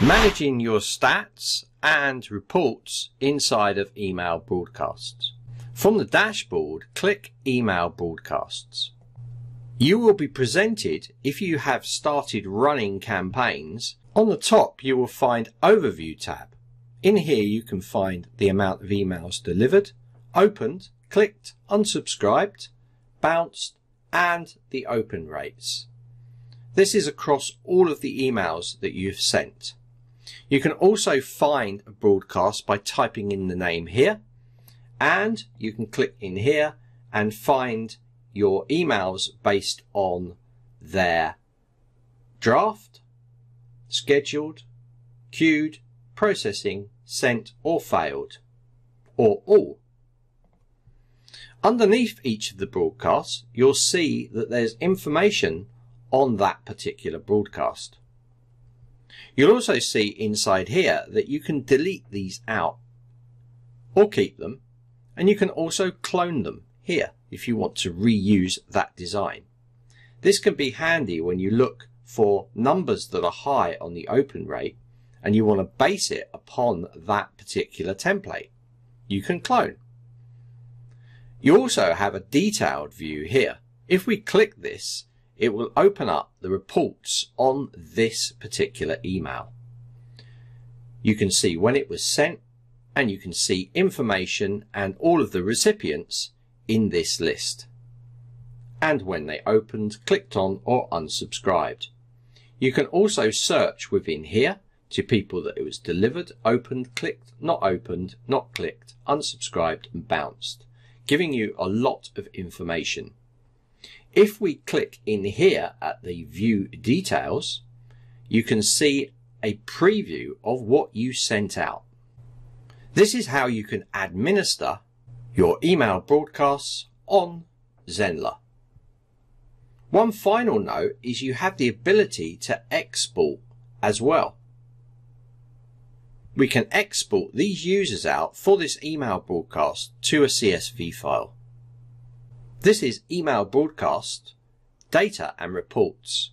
Managing your stats and reports inside of email broadcasts. From the dashboard, click Email Broadcasts. You will be presented if you have started running campaigns. On the top, you will find Overview tab. In here, you can find the amount of emails delivered, opened, clicked, unsubscribed, bounced, and the open rates. This is across all of the emails that you've sent. You can also find a broadcast by typing in the name here and you can click in here and find your emails based on their draft, scheduled, queued, processing, sent or failed, or all. Underneath each of the broadcasts, you'll see that there's information on that particular broadcast. You'll also see inside here that you can delete these out or keep them and you can also clone them here if you want to reuse that design. This can be handy when you look for numbers that are high on the open rate and you want to base it upon that particular template. You can clone. You also have a detailed view here. If we click this, it will open up the reports on this particular email. You can see when it was sent and you can see information and all of the recipients in this list. And when they opened, clicked on or unsubscribed. You can also search within here to people that it was delivered, opened, clicked, not opened, not clicked, unsubscribed and bounced, giving you a lot of information. If we click in here at the view details, you can see a preview of what you sent out. This is how you can administer your email broadcasts on Zenler. One final note is you have the ability to export as well. We can export these users out for this email broadcast to a CSV file. This is email broadcast, data and reports.